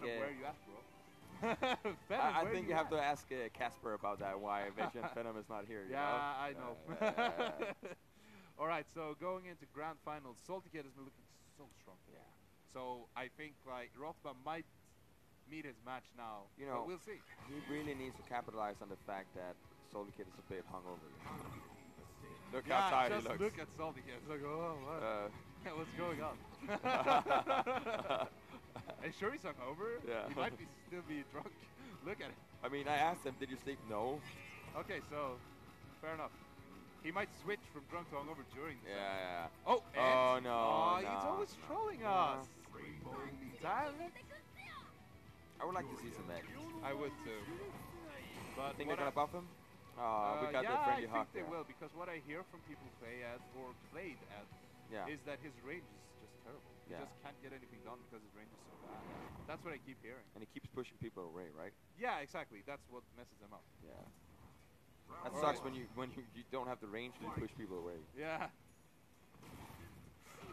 Venom, uh, where you at, bro? I, I think you you have at? to ask uh, Casper about that. Why Vision Venom is not here? you Yeah, know? I know. All right, so going into grand finals, Salty Kid has been looking so strong. yeah. So I think like Rotbah might meet his match now. You but know- we'll see. He really needs to capitalize on the fact that Salty Kid is a bit hungover. Look how tired he looks. look at Salty Kid. It's like, oh, what? Uh, what's going on? Are you sure he's hungover? Yeah. He might be still be drunk. look at it. I mean, I asked him, "Did you sleep?" No. Okay, so fair enough. He might switch from drunk to hungover during the Yeah, yeah. Oh, Oh, no, Oh, he's no, always trolling us. I would like to see some Ed. I would too. But Think what they're gonna I- buff him? Oh, uh, we got yeah, the friendly I hawk think they there. will because what I hear from people who play at or played at Yeah. is that his range is just terrible. He Yeah. just can't get anything done because his range is so bad. That's what I keep hearing. and he keeps pushing people away, right? Yeah, exactly. That's what messes them up. Yeah. That sucks when you when you, you don't have the range to push people away. Yeah.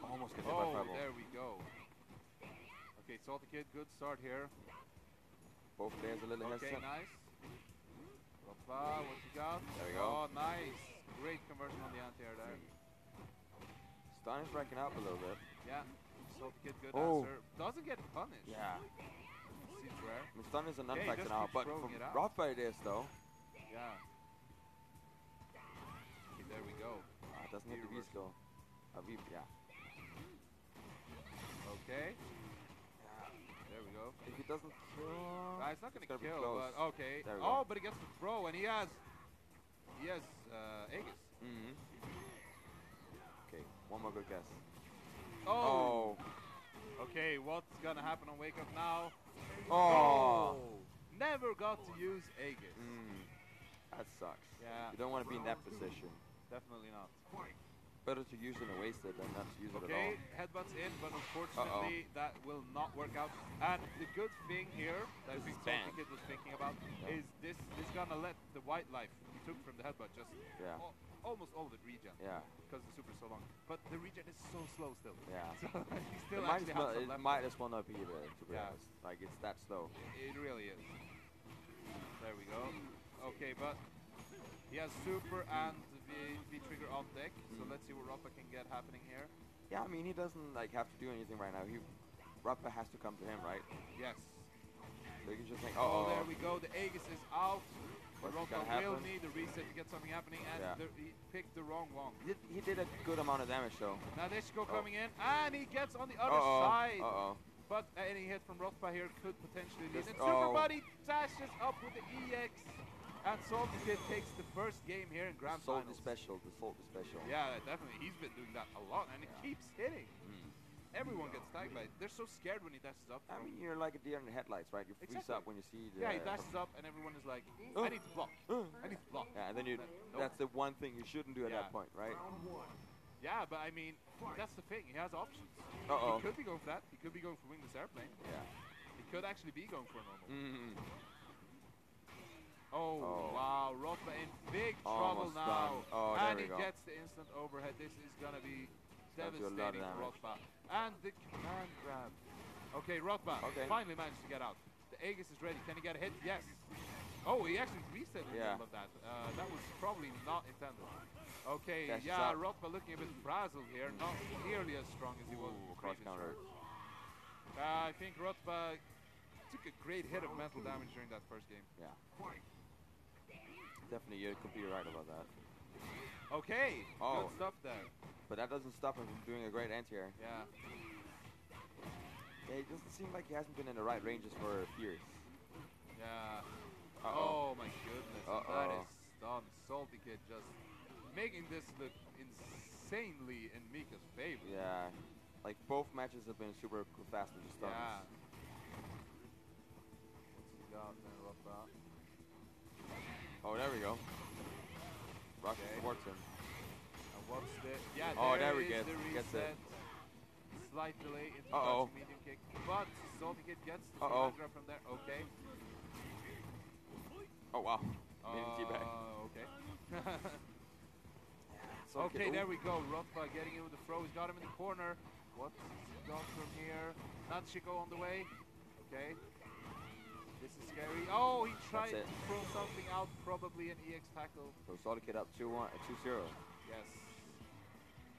Almost get hit by Oh, Pebble. there we go. Okay, Salty Kid, good start here. Both players a little Okay, hesitant. nice. Rafa, what you got? There we go. Oh, nice. Great conversion on the anti-air there. Stun is racking up a little bit. Yeah. Kid, good Oh. answer. Doesn't get punished. Yeah. Seems rare. I mean, stun is an Yeah, just now, but from. Rafa it is though. Yeah. Okay, there we go. Uh, it doesn't hit the Reversal. skill. Uh, v, yeah. Okay. There we go. If he doesn't kill, Uh, it's not gonna, gonna be kill, but okay. There we oh, but he gets the throw, and he has, he has uh, Aegis. hmm Okay, one more good guess. Oh. Oh. Okay, what's gonna happen on Wake Up now? Oh. Never got to use Aegis. Mm. That sucks. Yeah. You don't want to be in that position. Definitely not. Better to use it and waste it than not to use it at all. Okay, headbutts in, but unfortunately that will not work out. And the good thing here that I This Salty. Kid was thinking about Yeah. is this is gonna let the white life he took from the headbutt just Yeah. al- almost all of it regen. Yeah. Because the super is so long. But the regen is so slow still. Yeah. So he still it might, actually as well, has some it might as well not be there, to be Yeah. honest. Like, it's that slow. It really is. There we go. Okay, but he has super and V, v trigger on deck. So Mm. let's see what Rafa can get happening here. Yeah, I mean, he doesn't, like, have to do anything right now. He, Rafa has to come to him, right? Yes. So you can just think, Oh, oh, there we go. The Aegis is out. What's Rafa will need a reset to get something happening, and Yeah. the, he picked the wrong one. He did, he did a good amount of damage, though. Nadeshiko Oh. coming in, and he gets on the other Uh-oh. side. Uh-oh. But any hit from Rotbah here could potentially lead. And Super oh. Buddy dashes up with the EX, and Salty Kid takes the first game here in Grand Salty Finals. special, the salty special. Yeah, definitely. He's been doing that a lot, and Yeah. it keeps hitting. Mm. Everyone gets tagged by it. They're so scared when he dashes up. I mean, you're like a deer in the headlights, right? You freeze Exactly. up when you see the... yeah, he dashes up, and everyone is like, Uh. I need to block. Uh. I need to block. Yeah, and then you, Nope. that's the one thing you shouldn't do at Yeah. that point, right? Yeah, but I mean, that's the thing. He has options. Uh-oh. He could be going for that. He could be going for wingless airplane. Yeah. He could actually be going for a normal. Mm. Oh, Oh. wow. Rotbah in big trouble Almost now. done. Oh, there and he go. gets the instant overhead. This is going to be gonna do a lot of devastating for. Rotbah. And the command grab. Okay, Rotbah Okay. finally managed to get out. The Aegis is ready. Can he get a hit? Yes. Oh, he actually reset in the Yeah. middle of that. Uh, that was probably not intended. Okay, Dashes yeah, up. Rotbah looking a bit frazzled here. Not nearly as strong as he was Ooh, the cross counter. Uh, I think Rotbah took a great hit of mental damage during that first game. Yeah. Definitely, you're completely right about that. Okay, Oh. good stuff there. But that doesn't stop him from doing a great anti-air. Yeah. Yeah, it doesn't seem like he hasn't been in the right ranges for years. Yeah. Uh-oh. Oh my goodness. Uh-oh. That is done. Salty Kid just making this look insanely in Mika's favor. Yeah. Like, both matches have been super fast with the stuns. Yeah. Oh, there we go. Rocket Okay. supports him. And what's the... Yeah, Oh, there there we get- the gets it. Slight delay into Uh-oh. medium kick. But Salty Kid gets the Uh-oh. grab from there. Okay. Oh, wow. Uh, okay. So okay, there we go. Rotbah getting in with the throw. He's got him in the corner. What's he got from here? Nadeshiko on the way. Okay. Is scary. Oh, he tried to throw something out, probably an EX tackle. So Salty Kid up 2-1, uh, 2-0. Yes.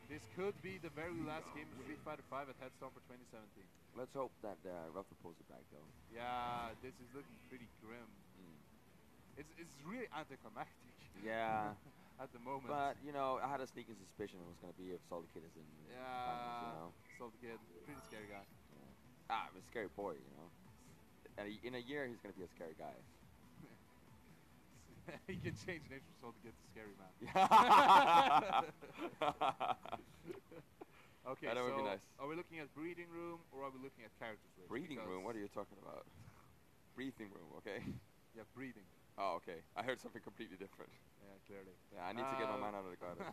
This could be the very last game of Street Fighter 5 at Headstomper 2017. Let's hope that uh, Ruffle pulls it back though. Yeah, this is looking pretty grim. Mm. It's, it's really anticlimactic Yeah, at the moment. but you know, I had a sneaking suspicion it was gonna be if Salty Kid is in. finals, you yeah, know. so the kid, pretty scary guy. Ah, I'm a scary boy, you know. And in a year, he's gonna be a scary guy. he can change names from Soul to get to Scary Man. Okay, That so would be nice. are we looking at breeding room or are we looking at character switch? Breathing room? What are you talking about? Breathing room, okay. Yeah, breathing. Oh, okay. I heard something completely different. Yeah, clearly. Yeah, I need to get my Uh, mind out of the garden.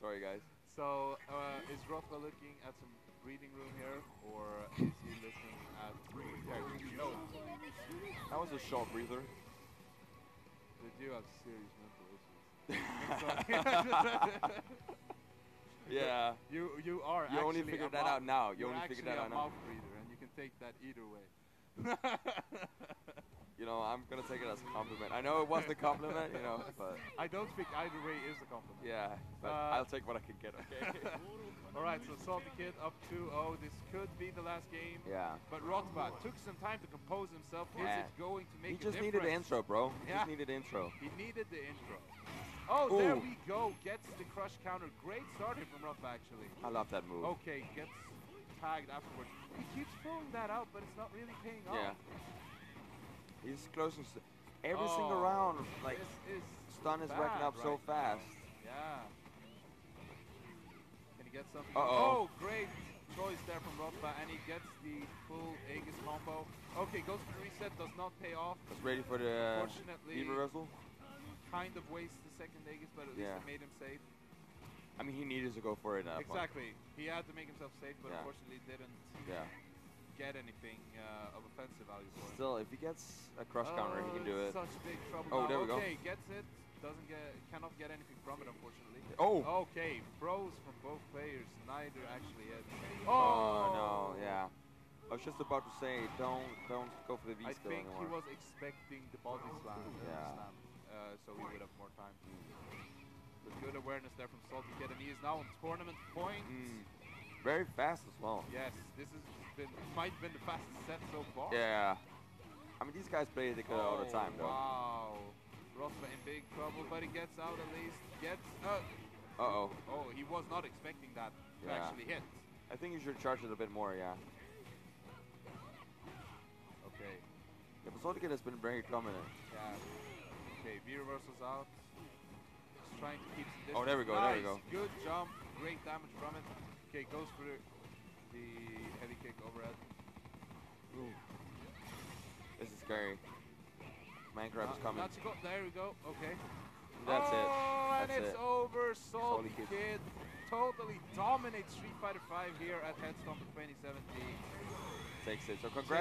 Sorry, guys. So, uh, is Rotbah looking at some breeding room here, or is he looking at? No, That was a short breather. they do have serious mental issues. Yeah. you you are. You only figured that out now. You you're only figured that out now. Actually, a mouth breather, and you can take that either way. You know, I'm gonna take it as a compliment. I know it wasn't a compliment, you know, but I don't think either way is a compliment. yeah. But Uh, I'll take what I can get. Okay. All right, so Salty Kid up 2-0. This could be the last game. yeah. But Rotbah took some time to compose himself. Is Yeah. it going to make He just needed the intro, bro. He Yeah. just needed the intro. He needed the intro. Oh, there we go. Gets the crush counter. Great start here from Rotbah, actually. I love that move. Okay, gets tagged afterwards. He keeps throwing that out, but it's not really paying off. Yeah. He's closing every single Oh, round. Like is stun is racking up so right now. fast. Yeah. Can he get something? Uh-oh. Oh, great choice there from Rotbah, and he gets the full Aegis combo. Okay, goes for the reset, does not pay off. Was ready for the Fortunately, reversal. kind of wastes the second Aegis, but at least Yeah. it made him safe. I mean, he needed to go for it. At that point. Exactly. He had to make himself safe, but Yeah. unfortunately didn't Yeah. Get anything uh, of offensive value for him. Still, if he gets a crush counter, he can do Oh, it. Such big trouble. Oh, now. there we go. Okay, gets it. Doesn't get, cannot get anything from it, unfortunately. Oh. Okay, throws from both players. Neither actually hit. Oh no, yeah. I was just about to say, don't don't go for the V I skill think anymore. he was expecting the body slam, uh, Yeah. slam uh, so he would have more time. But good awareness there from Salty Kid, and he is now on tournament points. Mm. Very fast as well. Yes, this has been might have been the fastest set so far. Yeah. I mean, these guys play the good all the Oh, time, though. Wow. Rotbah in big trouble, but he gets out at least. Gets. Uh, Uh oh. oh, he was not expecting that to Yeah. actually hit. I think you should charge it a bit more, yeah. Okay. Yeah, but Salty Kid has been very dominant. Yeah. Okay, V reversals out. Just trying to keep some Oh, there we distance. go, there we go. Good jump. Great damage from it. Okay, goes for the, the heavy kick overhead. This is scary. Minecraft is Uh, coming. Nadeshiko, there we go. Okay. That's it. oh, and That's it's it. over. Salty Kid. Kid totally dominates Street Fighter 5 here at Headstomp 2017. Takes it. So congratulations.